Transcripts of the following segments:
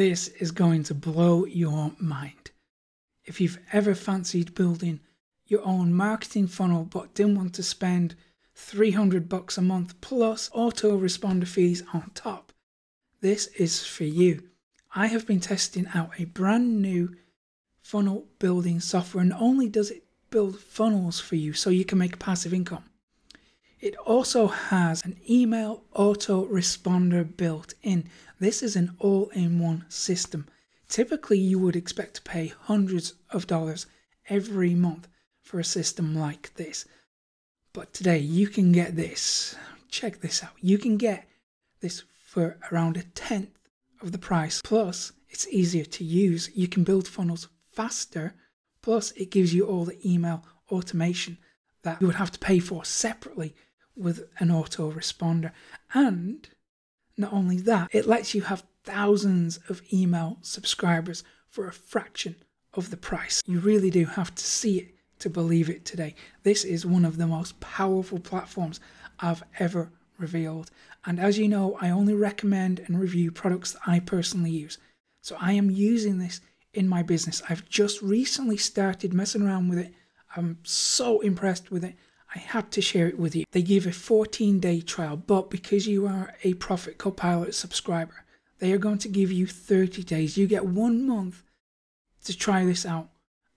This is going to blow your mind. If you've ever fancied building your own marketing funnel but didn't want to spend 300 bucks a month plus autoresponder fees on top, this is for you. I have been testing out a brand new funnel building software and only does it build funnels for you so you can make passive income. It also has an email autoresponder built in. This is an all in one system. Typically, you would expect to pay hundreds of dollars every month for a system like this. But today, you can get this. Check this out. You can get this for around a tenth of the price. Plus, it's easier to use. You can build funnels faster. Plus, it gives you all the email automation that you would have to pay for separately with an autoresponder. And not only that, it lets you have thousands of email subscribers for a fraction of the price. You really do have to see it to believe it today. This is one of the most powerful platforms I've ever revealed. And as you know, I only recommend and review products that I personally use. So I am using this in my business. I've just recently started messing around with it. I'm so impressed with it. I had to share it with you. They give a 14 day trial, but because you are a Profit Copilot subscriber, they are going to give you 30 days. You get one month to try this out,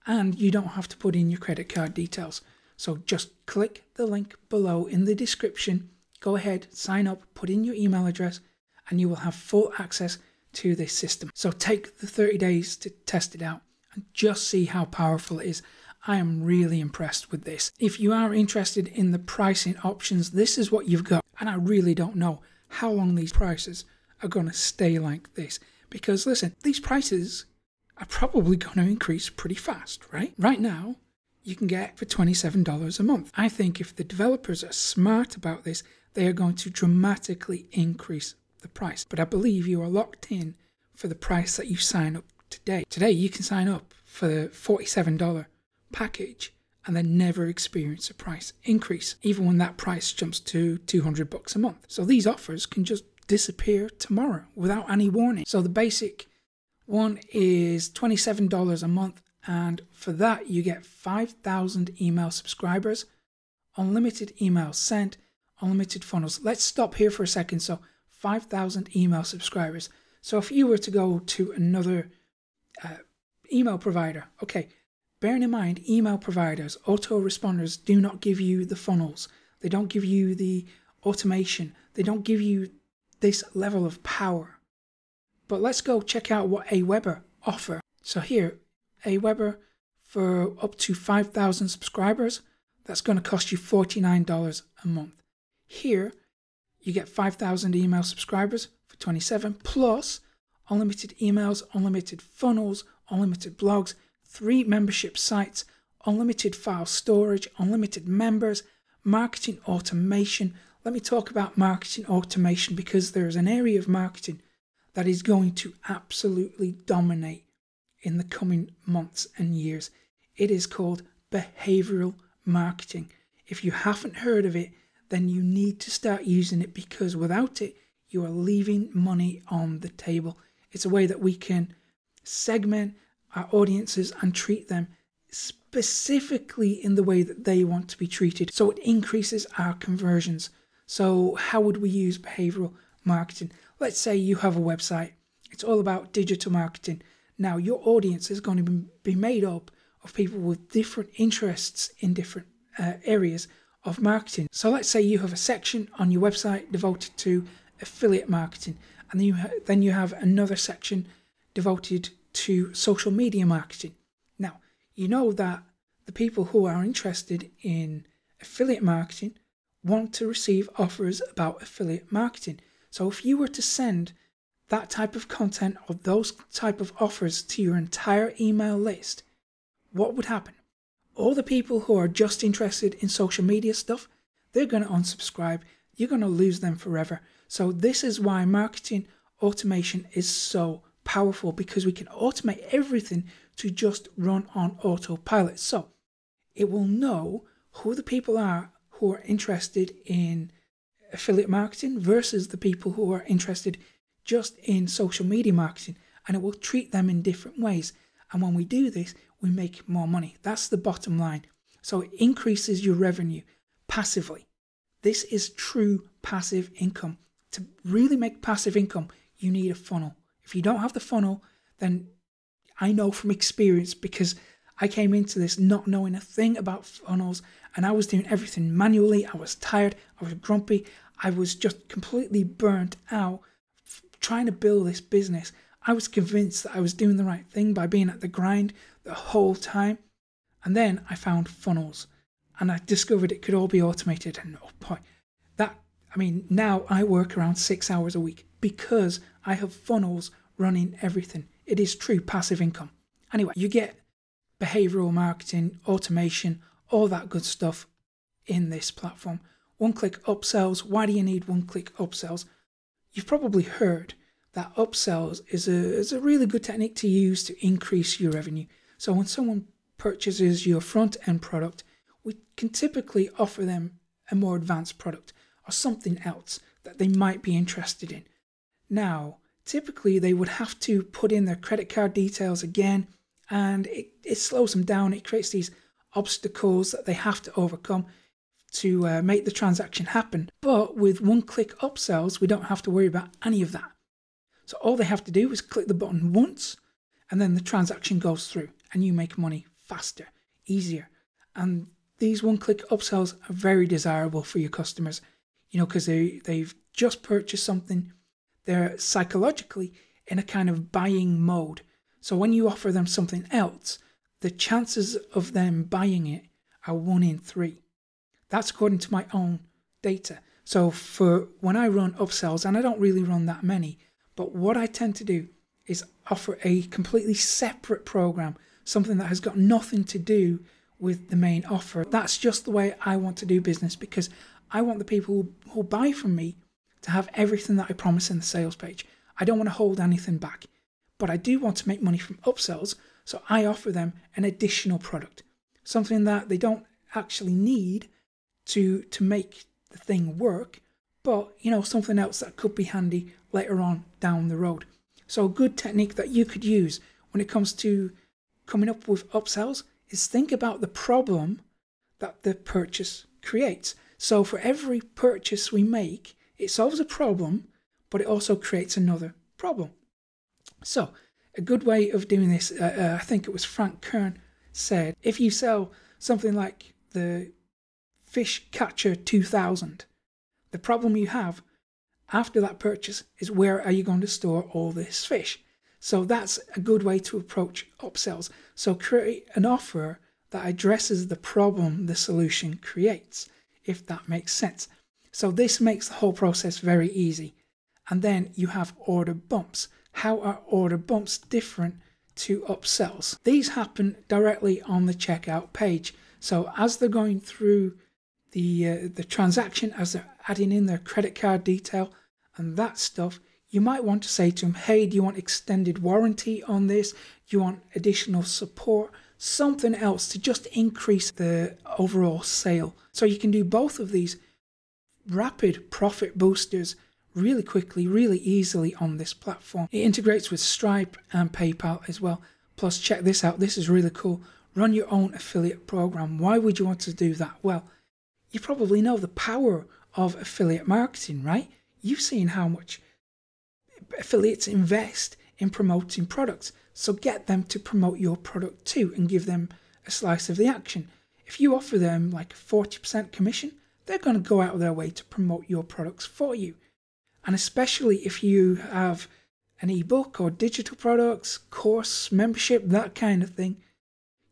and you don't have to put in your credit card details. So just click the link below in the description. Go ahead, sign up, put in your email address, and you will have full access to this system. So take the 30 days to test it out and just see how powerful it is. I am really impressed with this. If you are interested in the pricing options, this is what you've got. And I really don't know how long these prices are going to stay like this. Because listen, these prices are probably going to increase pretty fast, right? Right now, you can get for $27 a month. I think if the developers are smart about this, they are going to dramatically increase the price. But I believe you are locked in for the price that you sign up today. Today, you can sign up for the $47 package and then never experience a price increase, even when that price jumps to 200 bucks a month. So these offers can just disappear tomorrow without any warning. So the basic one is $27 a month, and for that, you get 5,000 email subscribers, unlimited emails sent, unlimited funnels. Let's stop here for a second. So 5,000 email subscribers. So if you were to go to another uh, email provider, okay, bearing in mind, email providers, autoresponders do not give you the funnels. They don't give you the automation. They don't give you this level of power. But let's go check out what Aweber offer. So here, Aweber for up to 5,000 subscribers, that's going to cost you $49 a month. Here, you get 5,000 email subscribers for 27 plus unlimited emails, unlimited funnels, unlimited blogs, three membership sites, unlimited file storage, unlimited members, marketing automation. Let me talk about marketing automation because there is an area of marketing that is going to absolutely dominate in the coming months and years. It is called behavioral marketing. If you haven't heard of it, then you need to start using it because without it, you are leaving money on the table. It's a way that we can segment our audiences and treat them specifically in the way that they want to be treated. So it increases our conversions. So, how would we use behavioral marketing? Let's say you have a website, it's all about digital marketing. Now, your audience is going to be made up of people with different interests in different uh, areas of marketing. So, let's say you have a section on your website devoted to affiliate marketing, and then you, then you have another section devoted to social media marketing. Now, you know that the people who are interested in affiliate marketing want to receive offers about affiliate marketing. So if you were to send that type of content or those type of offers to your entire email list, what would happen? All the people who are just interested in social media stuff, they're going to unsubscribe. You're going to lose them forever. So this is why marketing automation is so powerful because we can automate everything to just run on autopilot. So it will know who the people are who are interested in affiliate marketing versus the people who are interested just in social media marketing. and it will treat them in different ways. And when we do this, we make more money. That's the bottom line. So it increases your revenue passively. This is true passive income. To really make passive income, you need a funnel. If you don't have the funnel, then I know from experience because I came into this not knowing a thing about funnels and I was doing everything manually. I was tired, I was grumpy, I was just completely burnt out trying to build this business. I was convinced that I was doing the right thing by being at the grind the whole time. And then I found funnels and I discovered it could all be automated. And oh boy, that, I mean, now I work around six hours a week because I have funnels running everything. It is true passive income. Anyway, you get behavioral marketing, automation, all that good stuff in this platform. One click upsells. Why do you need one click upsells? You've probably heard that upsells is a, is a really good technique to use to increase your revenue. So when someone purchases your front end product, we can typically offer them a more advanced product or something else that they might be interested in. Now, typically they would have to put in their credit card details again, and it, it slows them down. It creates these obstacles that they have to overcome to uh, make the transaction happen. But with one click upsells, we don't have to worry about any of that. So all they have to do is click the button once, and then the transaction goes through, and you make money faster, easier. And these one click upsells are very desirable for your customers, you know, because they, they've just purchased something they're psychologically in a kind of buying mode. So when you offer them something else, the chances of them buying it are one in three. That's according to my own data. So for when I run upsells, and I don't really run that many, but what I tend to do is offer a completely separate program, something that has got nothing to do with the main offer. That's just the way I want to do business because I want the people who buy from me to have everything that I promise in the sales page. I don't want to hold anything back, but I do want to make money from upsells, so I offer them an additional product, something that they don't actually need to to make the thing work, but you know something else that could be handy later on down the road. So a good technique that you could use when it comes to coming up with upsells is think about the problem that the purchase creates. So for every purchase we make, it solves a problem, but it also creates another problem. So, a good way of doing this, uh, uh, I think it was Frank Kern said, if you sell something like the Fish Catcher 2000, the problem you have after that purchase is where are you going to store all this fish? So that's a good way to approach upsells. So create an offer that addresses the problem the solution creates, if that makes sense. So this makes the whole process very easy. And then you have order bumps. How are order bumps different to upsells? These happen directly on the checkout page. So as they're going through the uh, the transaction, as they're adding in their credit card detail and that stuff, you might want to say to them, "Hey, do you want extended warranty on this? Do you want additional support?" Something else to just increase the overall sale. So you can do both of these rapid profit boosters really quickly, really easily on this platform. It integrates with Stripe and PayPal as well. Plus, check this out, this is really cool. Run your own affiliate program. Why would you want to do that? Well, you probably know the power of affiliate marketing, right? You've seen how much affiliates invest in promoting products. So get them to promote your product too and give them a slice of the action. If you offer them like 40% commission, they're going to go out of their way to promote your products for you. And especially if you have an ebook or digital products, course, membership, that kind of thing,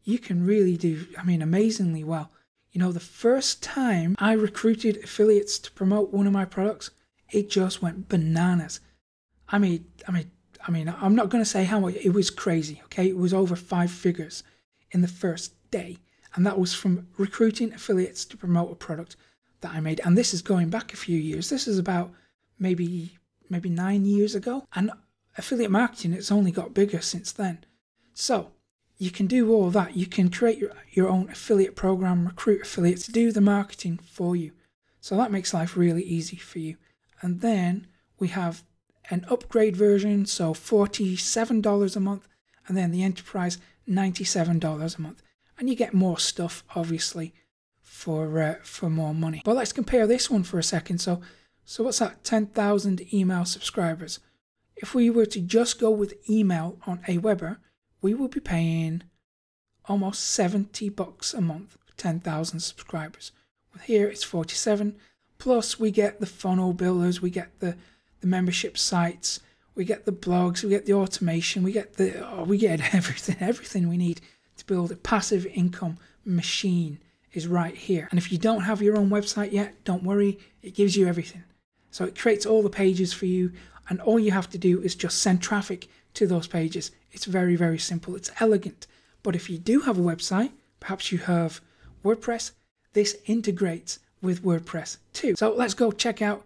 you can really do, I mean, amazingly well. You know, the first time I recruited affiliates to promote one of my products, it just went bananas. I mean, I mean, I mean, I'm not going to say how much, it was crazy, okay? It was over five figures in the first day. And that was from recruiting affiliates to promote a product that I made, and this is going back a few years. This is about maybe maybe nine years ago, and affiliate marketing it's only got bigger since then. So you can do all that. You can create your, your own affiliate program, recruit affiliates, do the marketing for you. So that makes life really easy for you. And then we have an upgrade version, so $47 a month, and then the enterprise, $97 a month. And you get more stuff, obviously, for uh, for more money. But let's compare this one for a second. So, so what's that? 10,000 email subscribers. If we were to just go with email on Aweber, we would be paying almost 70 bucks a month for 10,000 subscribers. With here, it's 47. Plus, we get the funnel builders, we get the, the membership sites, we get the blogs, we get the automation, we get the oh, we get everything, everything we need to build a passive income machine is right here. And if you don't have your own website yet, don't worry, it gives you everything. So it creates all the pages for you, and all you have to do is just send traffic to those pages. It's very, very simple. It's elegant. But if you do have a website, perhaps you have WordPress, this integrates with WordPress too. So let's go check out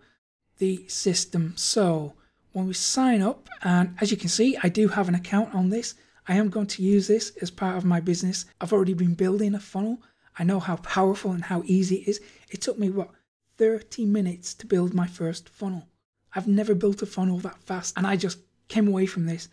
the system. So when we sign up, and as you can see, I do have an account on this. I am going to use this as part of my business. I've already been building a funnel. I know how powerful and how easy it is. It took me, what, 30 minutes to build my first funnel. I've never built a funnel that fast, and I just came away from this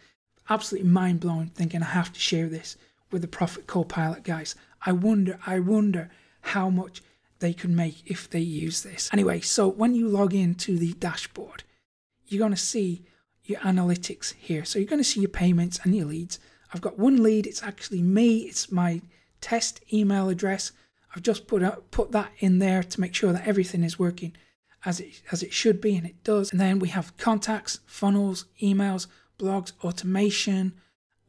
absolutely mind blowing, thinking I have to share this with the Profit Copilot guys. I wonder, I wonder how much they could make if they use this. Anyway, so when you log into the dashboard, you're going to see your analytics here. So you're going to see your payments and your leads. I've got one lead, it's actually me, it's my test email address. I've just put up, put that in there to make sure that everything is working as it as it should be, and it does. And then we have contacts, funnels, emails, blogs, automation,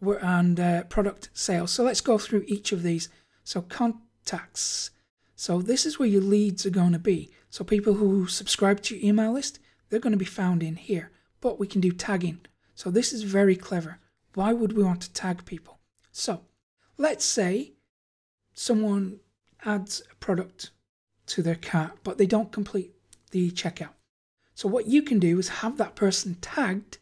and uh, product sales. So let's go through each of these. So contacts. So this is where your leads are going to be. So people who subscribe to your email list, they're going to be found in here. But we can do tagging. So this is very clever. Why would we want to tag people? So let's say someone adds a product to their cart, but they don't complete the checkout. So what you can do is have that person tagged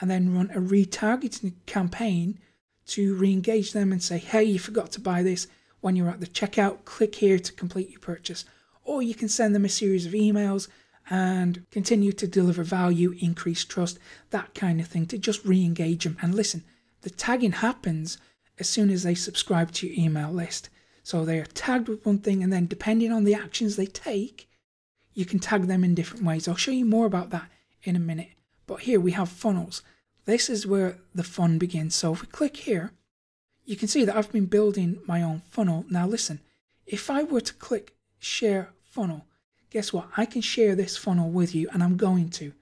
and then run a retargeting campaign to re-engage them and say, hey, you forgot to buy this when you're at the checkout, click here to complete your purchase. Or you can send them a series of emails and continue to deliver value, increase trust, that kind of thing to just re-engage them. And listen, the tagging happens as soon as they subscribe to your email list. So they are tagged with one thing, and then depending on the actions they take, you can tag them in different ways. I'll show you more about that in a minute. But here we have funnels. This is where the fun begins. So if we click here, you can see that I've been building my own funnel. Now listen, if I were to click share funnel, guess what? I can share this funnel with you and I'm going to.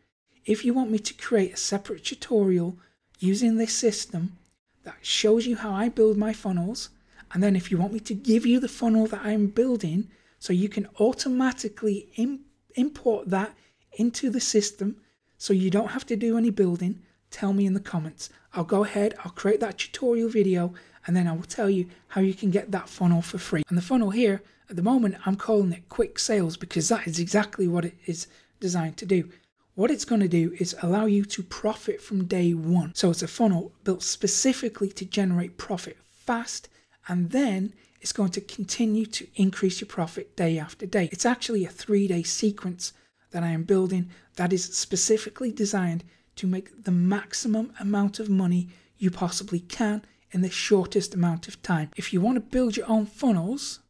If you want me to create a separate tutorial using this system that shows you how I build my funnels, and then if you want me to give you the funnel that I'm building so you can automatically Im import that into the system so you don't have to do any building, tell me in the comments. I'll go ahead, I'll create that tutorial video, and then I will tell you how you can get that funnel for free. And the funnel here, at the moment, I'm calling it quick sales because that is exactly what it is designed to do. What it's going to do is allow you to profit from day one. So it's a funnel built specifically to generate profit fast, and then it's going to continue to increase your profit day after day. It's actually a three day sequence that I am building that is specifically designed to make the maximum amount of money you possibly can in the shortest amount of time. If you want to build your own funnels,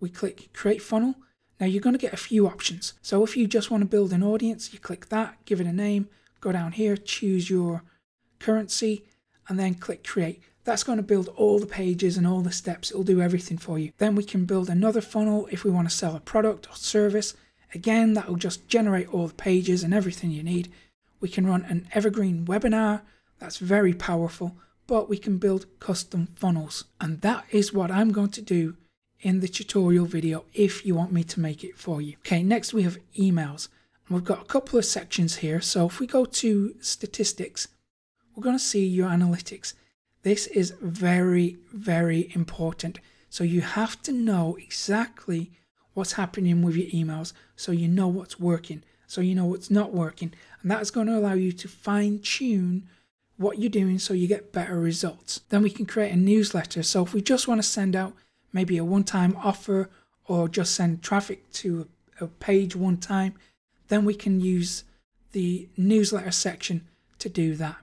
we click create funnel. Now you're going to get a few options. So if you just want to build an audience, you click that, give it a name, go down here, choose your currency, and then click create. That's going to build all the pages and all the steps. It'll do everything for you. Then we can build another funnel if we want to sell a product or service. Again, that will just generate all the pages and everything you need. We can run an evergreen webinar, that's very powerful, but we can build custom funnels. And that is what I'm going to do in the tutorial video if you want me to make it for you. Okay, next we have emails. And We've got a couple of sections here. So if we go to statistics, we're going to see your analytics. This is very, very important. So you have to know exactly what's happening with your emails so you know what's working, so you know what's not working. And that's going to allow you to fine tune what you're doing so you get better results. Then we can create a newsletter. So if we just want to send out maybe a one time offer or just send traffic to a page one time, then we can use the newsletter section to do that.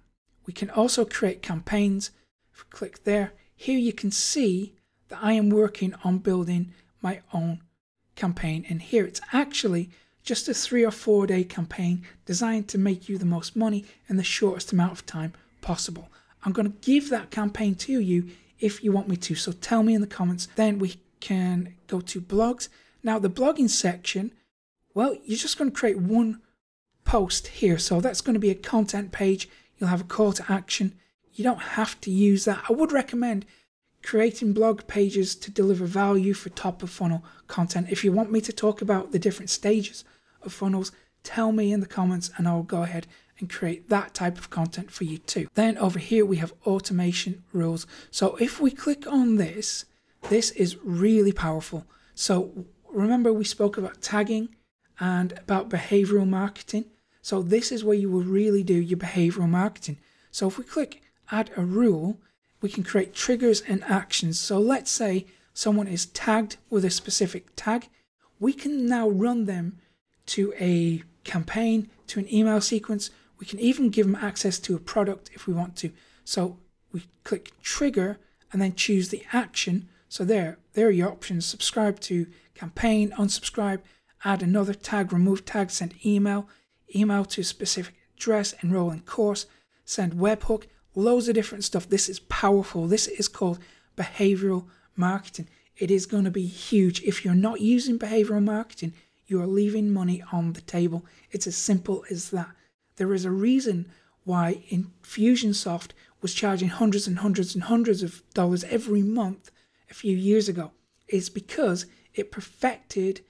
We can also create campaigns. If we click there, here you can see that I am working on building my own campaign. And here it's actually just a three or four day campaign designed to make you the most money in the shortest amount of time possible. I'm going to give that campaign to you if you want me to. So tell me in the comments. Then we can go to blogs. Now, the blogging section, well, you're just going to create one post here. So that's going to be a content page. You'll have a call to action. You don't have to use that. I would recommend creating blog pages to deliver value for top of funnel content. If you want me to talk about the different stages of funnels, tell me in the comments and I'll go ahead and create that type of content for you too. Then over here we have automation rules. So if we click on this, this is really powerful. So remember we spoke about tagging and about behavioral marketing. So this is where you will really do your behavioral marketing. So if we click add a rule, we can create triggers and actions. So let's say someone is tagged with a specific tag. We can now run them to a campaign, to an email sequence. We can even give them access to a product if we want to. So we click trigger and then choose the action. So there, there are your options. Subscribe to campaign, unsubscribe, add another tag, remove tag, send email, email to specific address, enroll in course, send webhook, loads of different stuff. This is powerful. This is called behavioral marketing. It is going to be huge. If you're not using behavioral marketing, you are leaving money on the table. It's as simple as that. There is a reason why Infusionsoft was charging hundreds and hundreds and hundreds of dollars every month a few years ago. It's because it perfected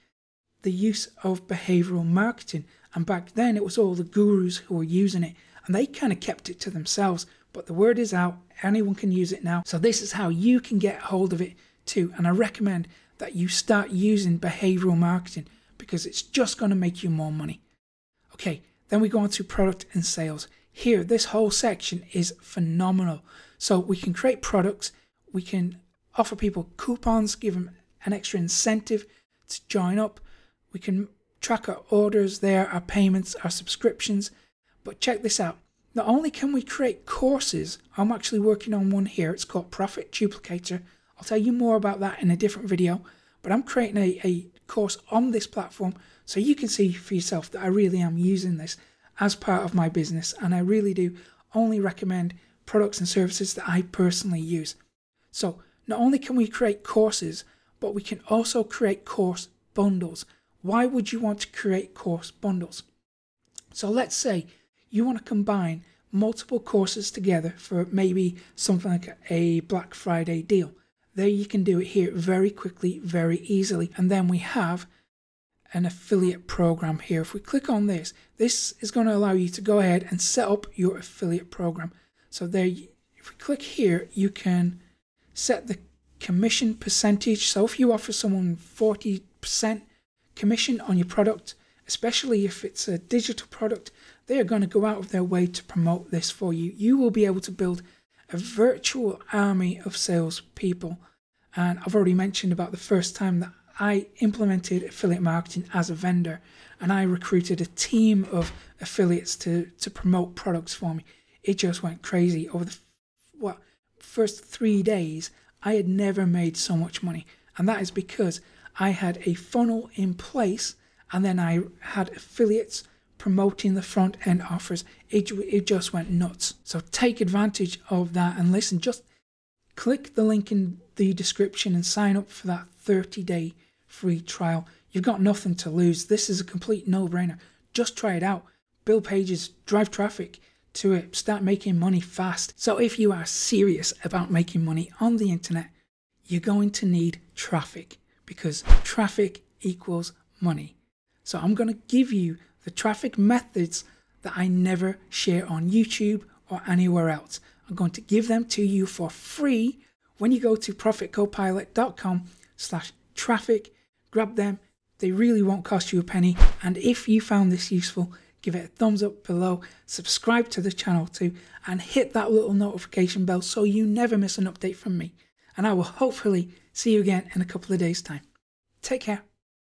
the use of behavioral marketing. And back then, it was all the gurus who were using it, and they kind of kept it to themselves. But the word is out, anyone can use it now. So, this is how you can get hold of it too. And I recommend that you start using behavioral marketing because it's just going to make you more money. Okay, then we go on to product and sales. Here, this whole section is phenomenal. So, we can create products, we can offer people coupons, give them an extra incentive to join up. We can track our orders there, our payments, our subscriptions. But check this out. Not only can we create courses, I'm actually working on one here. It's called Profit Duplicator. I'll tell you more about that in a different video. But I'm creating a, a course on this platform so you can see for yourself that I really am using this as part of my business. And I really do only recommend products and services that I personally use. So not only can we create courses, but we can also create course bundles. Why would you want to create course bundles? So let's say you want to combine multiple courses together for maybe something like a Black Friday deal. There you can do it here very quickly, very easily. And then we have an affiliate program here. If we click on this, this is going to allow you to go ahead and set up your affiliate program. So there, if we click here, you can set the commission percentage. So if you offer someone 40% commission on your product, especially if it's a digital product, they are going to go out of their way to promote this for you. You will be able to build a virtual army of salespeople. And I've already mentioned about the first time that I implemented affiliate marketing as a vendor and I recruited a team of affiliates to, to promote products for me. It just went crazy over the what first three days. I had never made so much money, and that is because I had a funnel in place, and then I had affiliates promoting the front end offers. It, it just went nuts. So take advantage of that and listen. Just click the link in the description and sign up for that 30 day free trial. You've got nothing to lose. This is a complete no brainer. Just try it out. Build pages, drive traffic to it, start making money fast. So if you are serious about making money on the internet, you're going to need traffic because traffic equals money. So I'm going to give you the traffic methods that I never share on YouTube or anywhere else. I'm going to give them to you for free when you go to profitcopilot.com slash traffic. Grab them. They really won't cost you a penny. And if you found this useful, give it a thumbs up below, subscribe to the channel too, and hit that little notification bell so you never miss an update from me. And I will hopefully see you again in a couple of days' time. Take care.